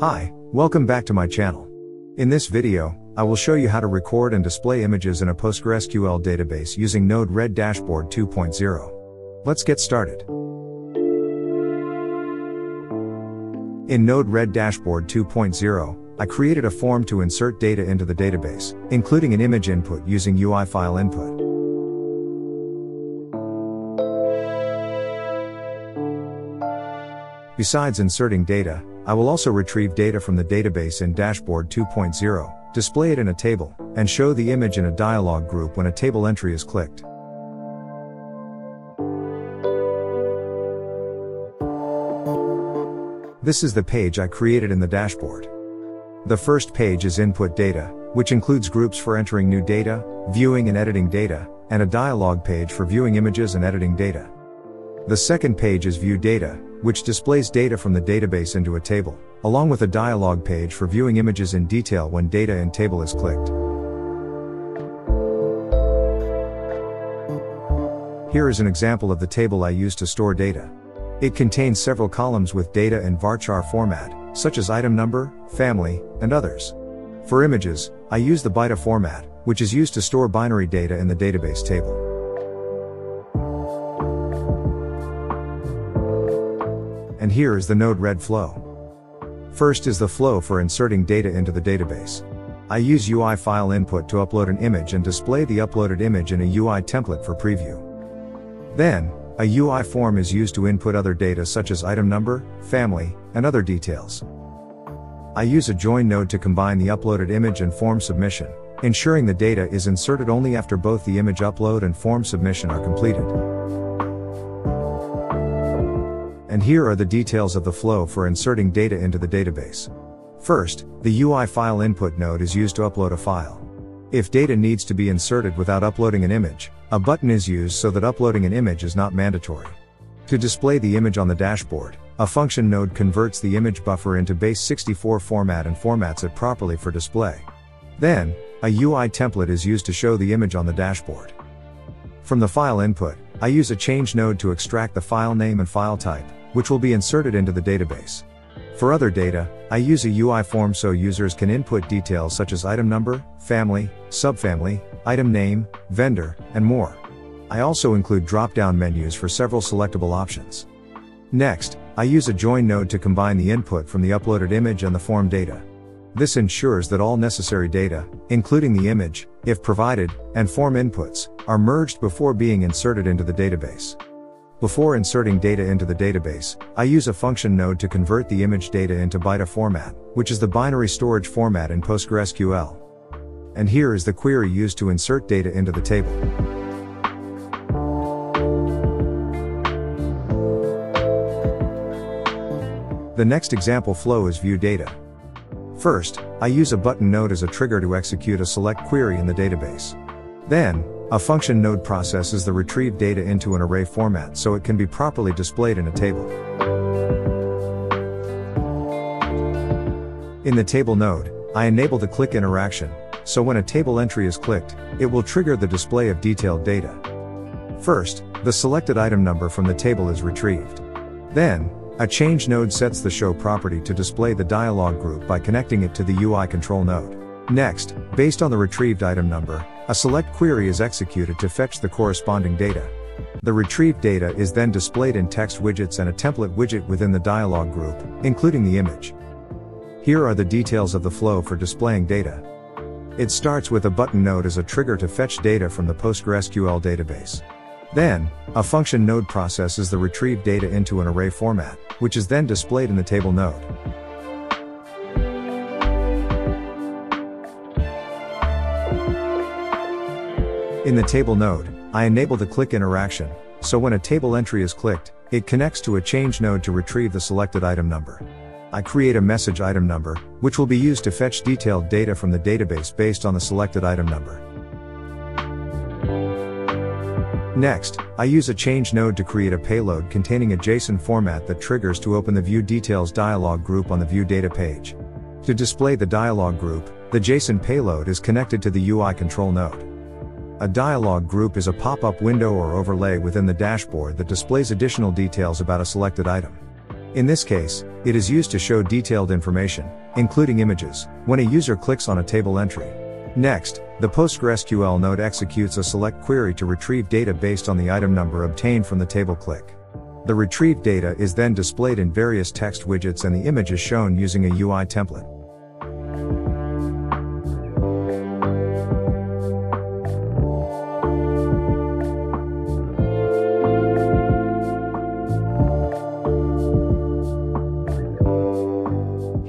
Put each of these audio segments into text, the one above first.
Hi, welcome back to my channel. In this video, I will show you how to record and display images in a PostgreSQL database using Node-RED Dashboard 2.0. Let's get started. In Node-RED Dashboard 2.0, I created a form to insert data into the database, including an image input using UI file input. Besides inserting data, I will also retrieve data from the database in Dashboard 2.0, display it in a table, and show the image in a dialog group when a table entry is clicked. This is the page I created in the dashboard. The first page is input data, which includes groups for entering new data, viewing and editing data, and a dialog page for viewing images and editing data. The second page is view data, which displays data from the database into a table, along with a dialog page for viewing images in detail when data in table is clicked. Here is an example of the table I use to store data. It contains several columns with data in varchar format, such as item number, family, and others. For images, I use the bytea format, which is used to store binary data in the database table. And here is the Node-RED flow. First is the flow for inserting data into the database. I use UI file input to upload an image and display the uploaded image in a UI template for preview. Then, a UI form is used to input other data such as item number, family, and other details. I use a join node to combine the uploaded image and form submission, ensuring the data is inserted only after both the image upload and form submission are completed. And here are the details of the flow for inserting data into the database. First, the UI file input node is used to upload a file. If data needs to be inserted without uploading an image, a button is used so that uploading an image is not mandatory. To display the image on the dashboard, a function node converts the image buffer into base64 format and formats it properly for display. Then, a UI template is used to show the image on the dashboard. From the file input, I use a change node to extract the file name and file type, which will be inserted into the database. For other data, I use a UI form so users can input details such as item number, family, subfamily, item name, vendor, and more. I also include drop-down menus for several selectable options. Next, I use a join node to combine the input from the uploaded image and the form data. This ensures that all necessary data, including the image, if provided, and form inputs, are merged before being inserted into the database. Before inserting data into the database, I use a function node to convert the image data into bytea format, which is the binary storage format in PostgreSQL. And here is the query used to insert data into the table. The next example flow is view data. First, I use a button node as a trigger to execute a select query in the database. Then, a function node processes the retrieved data into an array format so it can be properly displayed in a table. In the table node, I enable the click interaction, so when a table entry is clicked, it will trigger the display of detailed data. First, the selected item number from the table is retrieved. Then, a change node sets the show property to display the dialog group by connecting it to the UI control node. Next, based on the retrieved item number, a select query is executed to fetch the corresponding data. The retrieved data is then displayed in text widgets and a template widget within the dialog group, including the image. Here are the details of the flow for displaying data. It starts with a button node as a trigger to fetch data from the PostgreSQL database. Then, a function node processes the retrieved data into an array format, which is then displayed in the table node. In the table node, I enable the click interaction, so when a table entry is clicked, it connects to a change node to retrieve the selected item number. I create a message item number, which will be used to fetch detailed data from the database based on the selected item number. Next, I use a change node to create a payload containing a JSON format that triggers to open the View Details dialog group on the View Data page. To display the dialog group, the JSON payload is connected to the UI control node. A dialog group is a pop-up window or overlay within the dashboard that displays additional details about a selected item. In this case, it is used to show detailed information, including images, when a user clicks on a table entry. Next, the PostgreSQL node executes a select query to retrieve data based on the item number obtained from the table click. The retrieved data is then displayed in various text widgets and the image is shown using a UI template.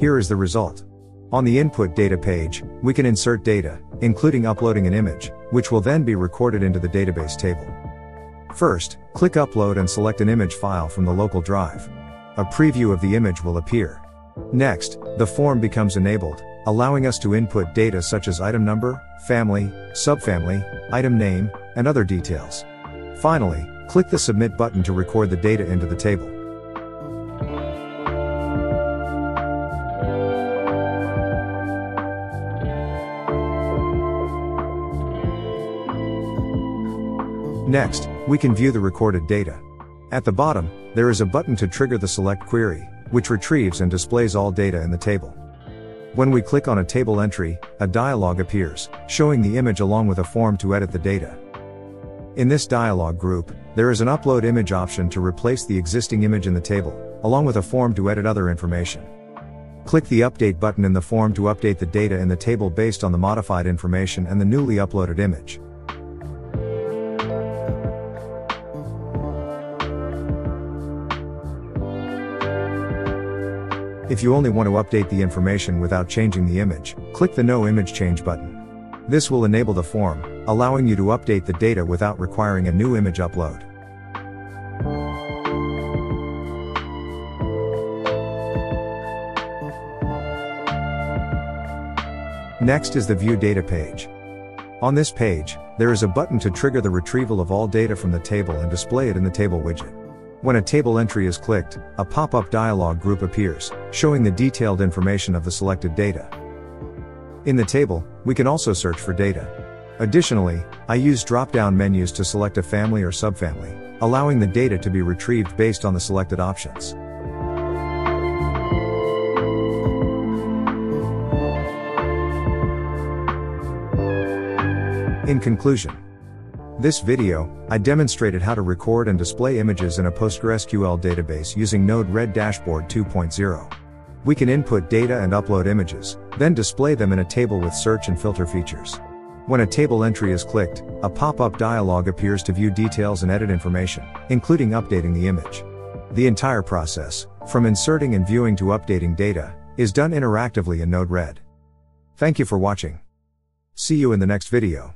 Here is the result. On the input data page, we can insert data, including uploading an image, which will then be recorded into the database table. First, click Upload and select an image file from the local drive. A preview of the image will appear. Next, the form becomes enabled, allowing us to input data such as item number, family, subfamily, item name, and other details. Finally, click the Submit button to record the data into the table. Next, we can view the recorded data. At the bottom, there is a button to trigger the select query, which retrieves and displays all data in the table. When we click on a table entry, a dialog appears, showing the image along with a form to edit the data. In this dialog group, there is an upload image option to replace the existing image in the table, along with a form to edit other information. Click the update button in the form to update the data in the table based on the modified information and the newly uploaded image. If you only want to update the information without changing the image, click the No Image Change button. This will enable the form, allowing you to update the data without requiring a new image upload. Next is the View Data page. On this page, there is a button to trigger the retrieval of all data from the table and display it in the table widget. When a table entry is clicked, a pop-up dialog group appears, showing the detailed information of the selected data. In the table, we can also search for data. Additionally, I use drop-down menus to select a family or subfamily, allowing the data to be retrieved based on the selected options. In conclusion, this video, I demonstrated how to record and display images in a PostgreSQL database using Node-RED Dashboard 2.0. We can input data and upload images, then display them in a table with search and filter features. When a table entry is clicked, a pop-up dialog appears to view details and edit information, including updating the image. The entire process, from inserting and viewing to updating data, is done interactively in Node-RED. Thank you for watching. See you in the next video.